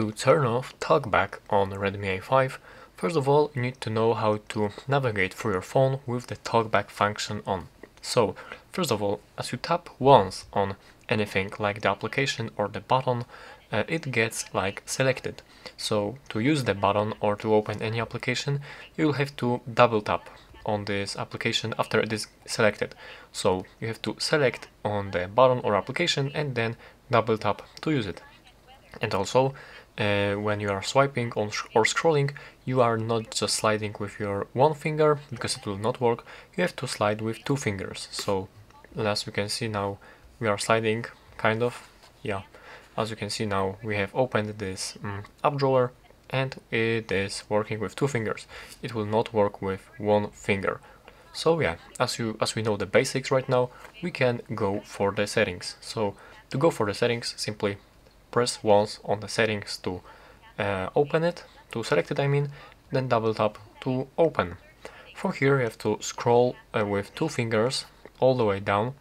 To turn off TalkBack on Redmi A5, first of all you need to know how to navigate through your phone with the TalkBack function on. So, first of all, as you tap once on anything like the application or the button, uh, it gets like selected. So, to use the button or to open any application, you will have to double tap on this application after it is selected. So, you have to select on the button or application and then double tap to use it. And also, uh, when you are swiping on or scrolling, you are not just sliding with your one finger because it will not work. You have to slide with two fingers. So, as you can see now, we are sliding kind of. Yeah, as you can see now, we have opened this um, app drawer and it is working with two fingers. It will not work with one finger. So yeah, as you as we know the basics right now, we can go for the settings. So to go for the settings, simply press once on the settings to uh, open it, to select it I mean, then double tap to open. From here you have to scroll uh, with two fingers all the way down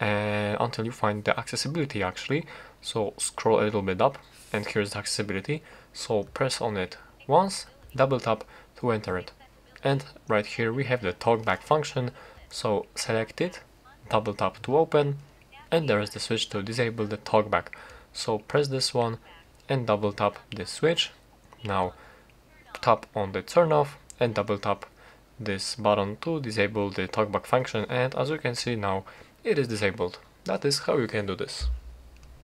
uh, until you find the accessibility actually. So scroll a little bit up and here's the accessibility. So press on it once, double tap to enter it. And right here we have the talkback function. So select it, double tap to open, and there is the switch to disable the talkback. So press this one and double tap this switch. Now tap on the turn off and double tap this button to disable the talkback function and as you can see now it is disabled. That is how you can do this.